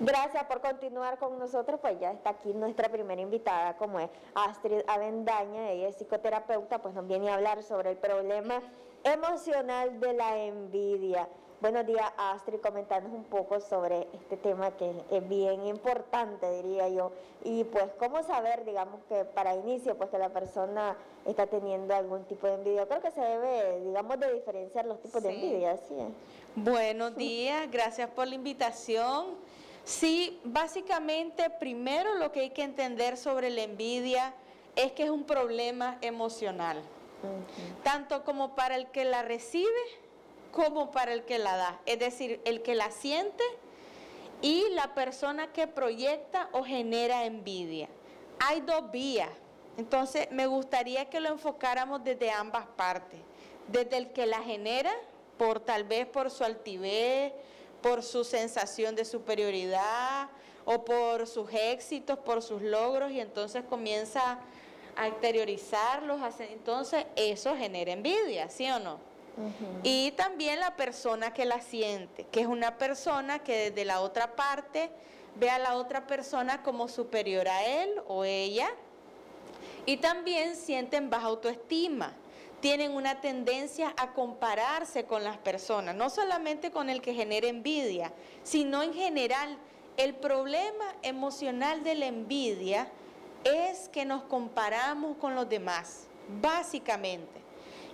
Gracias por continuar con nosotros, pues ya está aquí nuestra primera invitada, como es Astrid Avendaña, ella es psicoterapeuta, pues nos viene a hablar sobre el problema emocional de la envidia. Buenos días, Astrid, comentarnos un poco sobre este tema que es bien importante, diría yo. Y pues, ¿cómo saber, digamos, que para inicio, pues que la persona está teniendo algún tipo de envidia? Creo que se debe, digamos, de diferenciar los tipos de envidia, ¿sí? Buenos días, gracias por la invitación. Sí, básicamente, primero lo que hay que entender sobre la envidia es que es un problema emocional, tanto como para el que la recibe, como para el que la da, es decir, el que la siente y la persona que proyecta o genera envidia. Hay dos vías, entonces me gustaría que lo enfocáramos desde ambas partes, desde el que la genera, por tal vez por su altivez, por su sensación de superioridad o por sus éxitos, por sus logros y entonces comienza a exteriorizarlos, entonces eso genera envidia, ¿sí o no? Y también la persona que la siente, que es una persona que desde la otra parte ve a la otra persona como superior a él o ella. Y también sienten baja autoestima, tienen una tendencia a compararse con las personas, no solamente con el que genera envidia, sino en general. El problema emocional de la envidia es que nos comparamos con los demás, básicamente.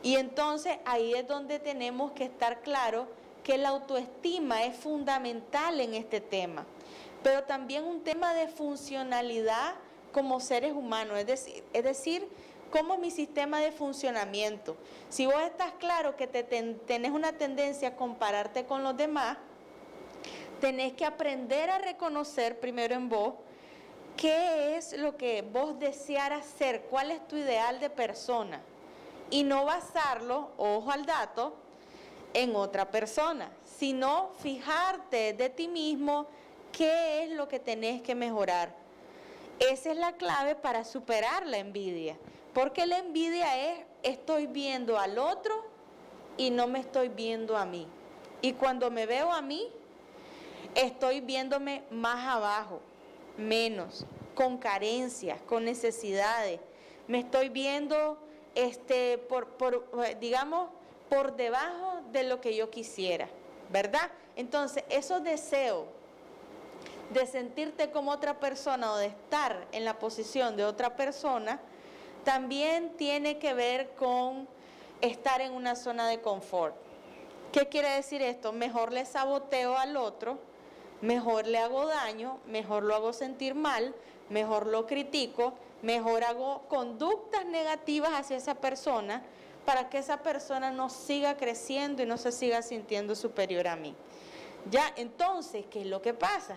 Y entonces ahí es donde tenemos que estar claro que la autoestima es fundamental en este tema, pero también un tema de funcionalidad como seres humanos, es decir, es decir cómo es mi sistema de funcionamiento. Si vos estás claro que te tenés una tendencia a compararte con los demás, tenés que aprender a reconocer primero en vos qué es lo que vos desearas ser, cuál es tu ideal de persona y no basarlo, ojo al dato, en otra persona, sino fijarte de ti mismo qué es lo que tenés que mejorar. Esa es la clave para superar la envidia, porque la envidia es estoy viendo al otro y no me estoy viendo a mí. Y cuando me veo a mí, estoy viéndome más abajo, menos, con carencias, con necesidades. Me estoy viendo este, por, por, digamos, por debajo de lo que yo quisiera, ¿verdad? Entonces, esos deseos de sentirte como otra persona o de estar en la posición de otra persona, también tiene que ver con estar en una zona de confort. ¿Qué quiere decir esto? Mejor le saboteo al otro, mejor le hago daño, mejor lo hago sentir mal, mejor lo critico, mejor hago conductas negativas hacia esa persona para que esa persona no siga creciendo y no se siga sintiendo superior a mí. Ya, entonces, ¿qué es lo que pasa?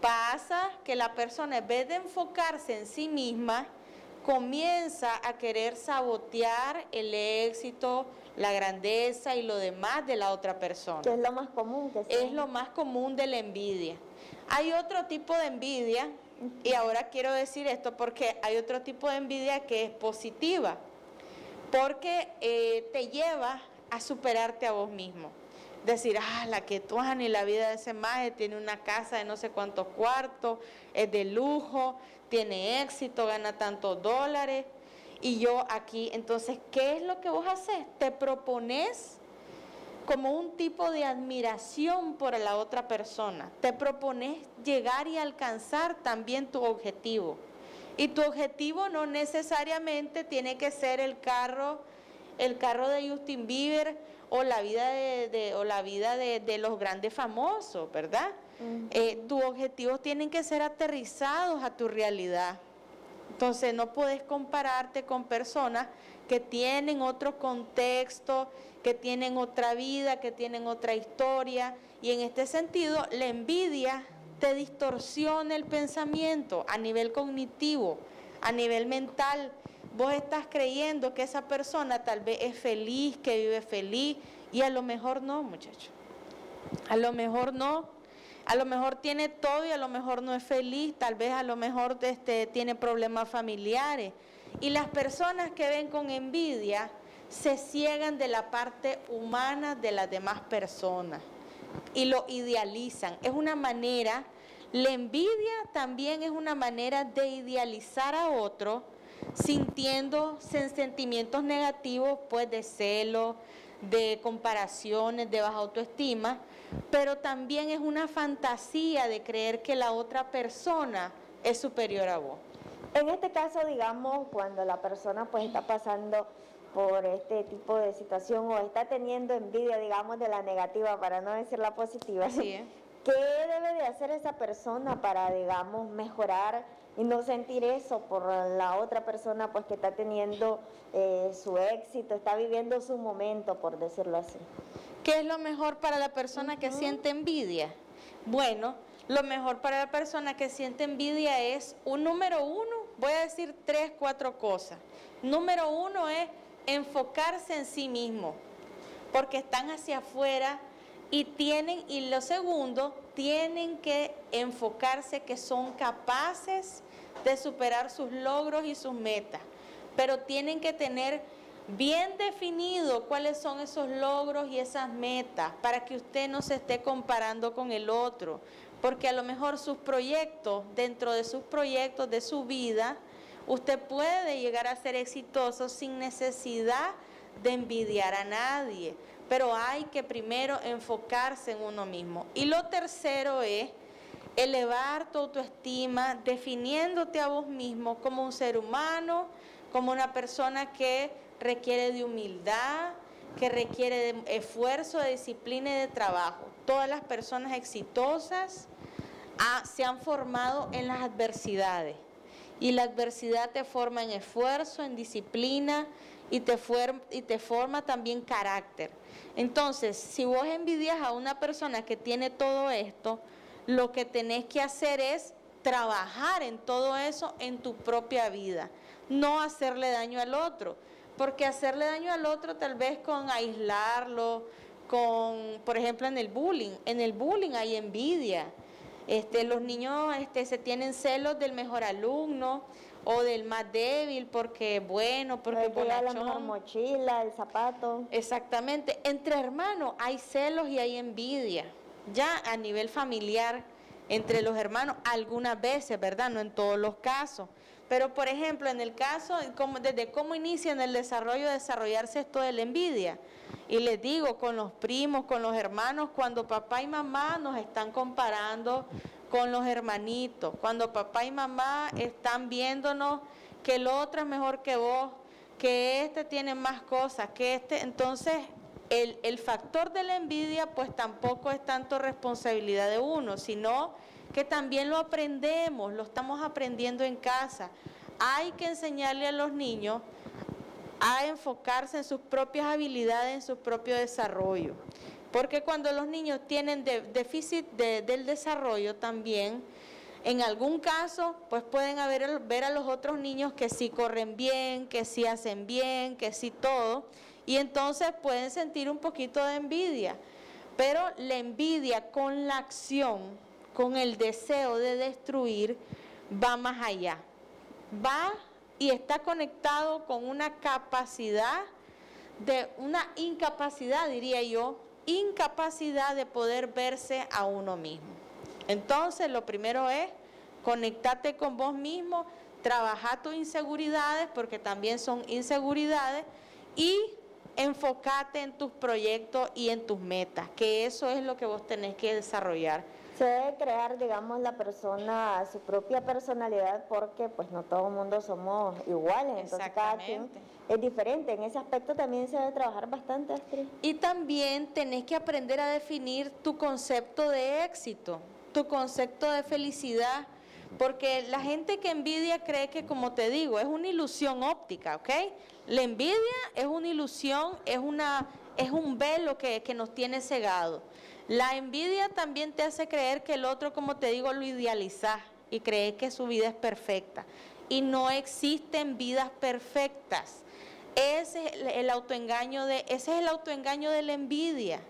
Pasa que la persona en vez de enfocarse en sí misma, comienza a querer sabotear el éxito, la grandeza y lo demás de la otra persona. Que es lo más común que Es lo más común de la envidia. Hay otro tipo de envidia y ahora quiero decir esto porque hay otro tipo de envidia que es positiva, porque eh, te lleva a superarte a vos mismo. Decir, ah, la que y la vida de ese maje tiene una casa de no sé cuántos cuartos, es de lujo, tiene éxito, gana tantos dólares. Y yo aquí, entonces, ¿qué es lo que vos haces? Te propones como un tipo de admiración por la otra persona. Te propones llegar y alcanzar también tu objetivo. Y tu objetivo no necesariamente tiene que ser el carro, el carro de Justin Bieber o la vida de, o la vida de, los grandes famosos, ¿verdad? Eh, tus objetivos tienen que ser aterrizados a tu realidad. Entonces no puedes compararte con personas que tienen otro contexto, que tienen otra vida, que tienen otra historia. Y en este sentido, la envidia te distorsiona el pensamiento a nivel cognitivo, a nivel mental. Vos estás creyendo que esa persona tal vez es feliz, que vive feliz, y a lo mejor no, muchacho. A lo mejor no. A lo mejor tiene todo y a lo mejor no es feliz, tal vez a lo mejor este, tiene problemas familiares. Y las personas que ven con envidia, se ciegan de la parte humana de las demás personas y lo idealizan. Es una manera, La envidia también es una manera de idealizar a otro sintiendo sentimientos negativos, pues de celo, de comparaciones, de baja autoestima, pero también es una fantasía de creer que la otra persona es superior a vos. En este caso, digamos, cuando la persona pues está pasando por este tipo de situación o está teniendo envidia, digamos, de la negativa, para no decir la positiva, ¿qué debe de hacer esa persona para, digamos, mejorar y no sentir eso por la otra persona pues que está teniendo eh, su éxito, está viviendo su momento, por decirlo así. ¿Qué es lo mejor para la persona que siente envidia? Bueno, lo mejor para la persona que siente envidia es un número uno, voy a decir tres, cuatro cosas. Número uno es enfocarse en sí mismo, porque están hacia afuera y tienen, y lo segundo, tienen que enfocarse que son capaces de superar sus logros y sus metas, pero tienen que tener bien definido cuáles son esos logros y esas metas para que usted no se esté comparando con el otro, porque a lo mejor sus proyectos, dentro de sus proyectos, de su vida, usted puede llegar a ser exitoso sin necesidad de envidiar a nadie, pero hay que primero enfocarse en uno mismo. Y lo tercero es elevar tu autoestima, definiéndote a vos mismo como un ser humano, como una persona que requiere de humildad, que requiere de esfuerzo, de disciplina y de trabajo. Todas las personas exitosas ah, se han formado en las adversidades y la adversidad te forma en esfuerzo, en disciplina y te, y te forma también carácter. Entonces, si vos envidias a una persona que tiene todo esto, lo que tenés que hacer es trabajar en todo eso en tu propia vida, no hacerle daño al otro, porque hacerle daño al otro tal vez con aislarlo, con, por ejemplo, en el bullying, en el bullying hay envidia. Este, los niños este, se tienen celos del mejor alumno o del más débil porque bueno, porque bonachón. la mejor mochila, el zapato. Exactamente. Entre hermanos hay celos y hay envidia ya a nivel familiar entre los hermanos, algunas veces, ¿verdad? No en todos los casos. Pero, por ejemplo, en el caso, desde cómo inicia en el desarrollo, desarrollarse esto de la envidia. Y les digo, con los primos, con los hermanos, cuando papá y mamá nos están comparando con los hermanitos, cuando papá y mamá están viéndonos que el otro es mejor que vos, que este tiene más cosas, que este, entonces el, factor de la envidia pues tampoco es tanto responsabilidad de uno, sino que también lo aprendemos, lo estamos aprendiendo en casa. Hay que enseñarle a los niños a enfocarse en sus propias habilidades, en su propio desarrollo. Porque cuando los niños tienen déficit del desarrollo también, en algún caso, pues pueden haber, ver a los otros niños que sí corren bien, que sí hacen bien, que sí todo, y entonces pueden sentir un poquito de envidia. Pero la envidia con la acción, con el deseo de destruir, va más allá. Va y está conectado con una capacidad de una incapacidad, diría yo, incapacidad de poder verse a uno mismo. Entonces, lo primero es conectarte con vos mismo, trabajar tus inseguridades, porque también son inseguridades, y enfócate en tus proyectos y en tus metas, que eso es lo que vos tenés que desarrollar. Se debe crear, digamos, la persona, su propia personalidad, porque pues no todo el mundo somos iguales, entonces cada quien es diferente. En ese aspecto también se debe trabajar bastante, Astrid. Y también tenés que aprender a definir tu concepto de éxito, tu concepto de felicidad, porque la gente que envidia cree que, como te digo, es una ilusión óptica, ¿ok? La envidia es una ilusión, es, una, es un velo que, que nos tiene cegado. La envidia también te hace creer que el otro, como te digo, lo idealiza y cree que su vida es perfecta. Y no existen vidas perfectas. Ese es el, autoengaño de, ese es el autoengaño de la envidia.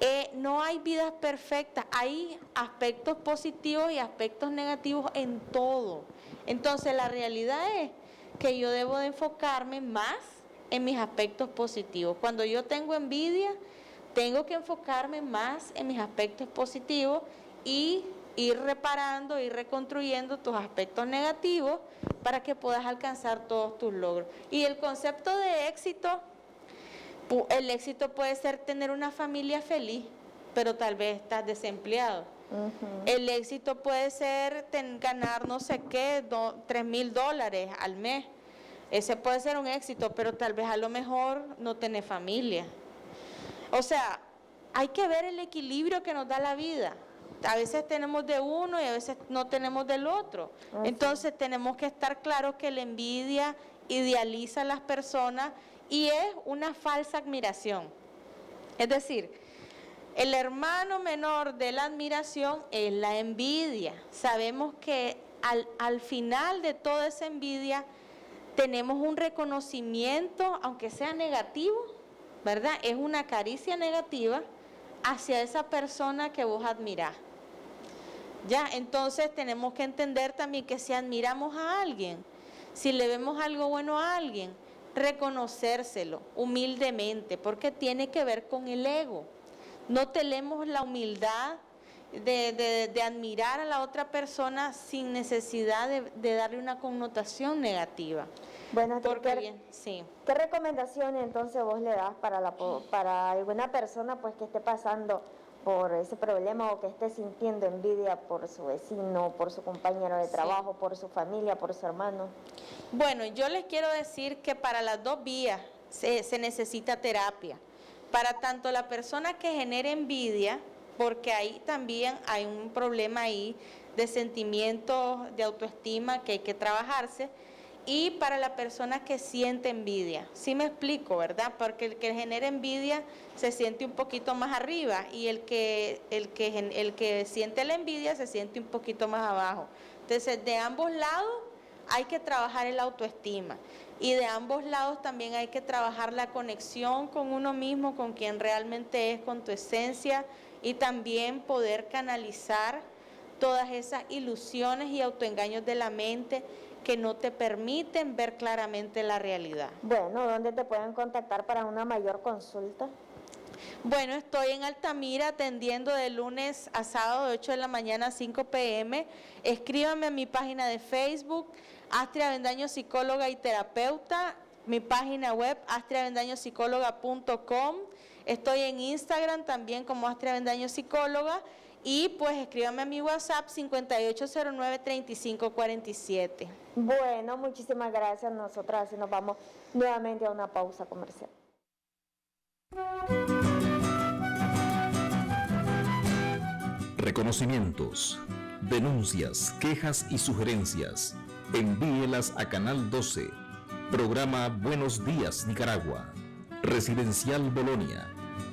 Eh, no hay vidas perfectas, hay aspectos positivos y aspectos negativos en todo. Entonces la realidad es que yo debo de enfocarme más en mis aspectos positivos. Cuando yo tengo envidia, tengo que enfocarme más en mis aspectos positivos y ir reparando, ir reconstruyendo tus aspectos negativos para que puedas alcanzar todos tus logros. Y el concepto de éxito, el éxito puede ser tener una familia feliz, pero tal vez estás desempleado. El éxito puede ser ganar no sé qué, tres mil dólares al mes. Ese puede ser un éxito, pero tal vez a lo mejor no tener familia. O sea, hay que ver el equilibrio que nos da la vida. A veces tenemos de uno y a veces no tenemos del otro. Entonces tenemos que estar claros que la envidia idealiza a las personas y es una falsa admiración. Es decir, el hermano menor de la admiración es la envidia. Sabemos que al, al final de toda esa envidia tenemos un reconocimiento, aunque sea negativo, ¿verdad? Es una caricia negativa hacia esa persona que vos admirás. Ya, entonces tenemos que entender también que si admiramos a alguien, si le vemos algo bueno a alguien, reconocérselo humildemente, porque tiene que ver con el ego. No tenemos la humildad de, admirar a la otra persona sin necesidad de, darle una connotación negativa. Bueno, ¿qué, sí. ¿qué recomendaciones entonces vos le das para, la, para alguna persona pues que esté pasando por ese problema o que esté sintiendo envidia por su vecino, por su compañero de trabajo, por su familia, por su hermano? Bueno, yo les quiero decir que para las dos vías se necesita terapia para tanto la persona que genera envidia, porque ahí también hay un problema ahí de sentimientos de autoestima que hay que trabajarse, y para la persona que siente envidia. Sí me explico, ¿verdad? Porque el que genera envidia se siente un poquito más arriba y el que, el que, el que siente la envidia se siente un poquito más abajo. Entonces, de ambos lados hay que trabajar el autoestima. Y de ambos lados también hay que trabajar la conexión con uno mismo, con quien realmente es, con tu esencia, y también poder canalizar todas esas ilusiones y autoengaños de la mente que no te permiten ver claramente la realidad. Bueno, ¿dónde te pueden contactar para una mayor consulta? Bueno, estoy en Altamira atendiendo de lunes a sábado de 8 de la mañana a 5 pm. Escríbame a mi página de Facebook, Astria Vendaño Psicóloga y Terapeuta, mi página web astriavendañopsicóloga.com. Estoy en Instagram también como Astria Vendaño Psicóloga y pues escríbame a mi WhatsApp 5809-3547. Bueno, muchísimas gracias. Nosotras así nos vamos nuevamente a una pausa comercial. Reconocimientos, denuncias, quejas y sugerencias envíelas a Canal 12, programa Buenos Días Nicaragua, Residencial Bolonia,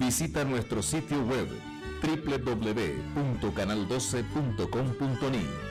Visita nuestro sitio web www.canal12.com.ni.